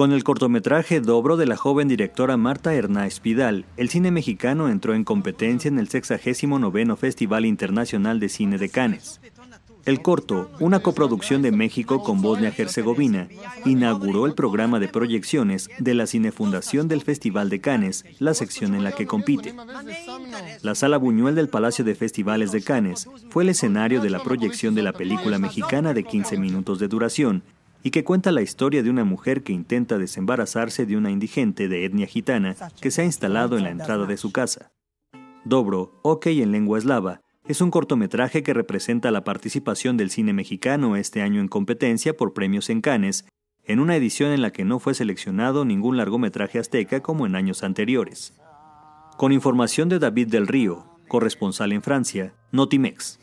Con el cortometraje Dobro de la joven directora Marta Hernández Pidal, el cine mexicano entró en competencia en el 69 Festival Internacional de Cine de Cannes. El corto, una coproducción de México con Bosnia-Herzegovina, inauguró el programa de proyecciones de la Cinefundación del Festival de Cannes, la sección en la que compite. La Sala Buñuel del Palacio de Festivales de Cannes fue el escenario de la proyección de la película mexicana de 15 minutos de duración y que cuenta la historia de una mujer que intenta desembarazarse de una indigente de etnia gitana que se ha instalado en la entrada de su casa. Dobro, ok en lengua eslava, es un cortometraje que representa la participación del cine mexicano este año en competencia por premios en Cannes, en una edición en la que no fue seleccionado ningún largometraje azteca como en años anteriores. Con información de David del Río, corresponsal en Francia, Notimex.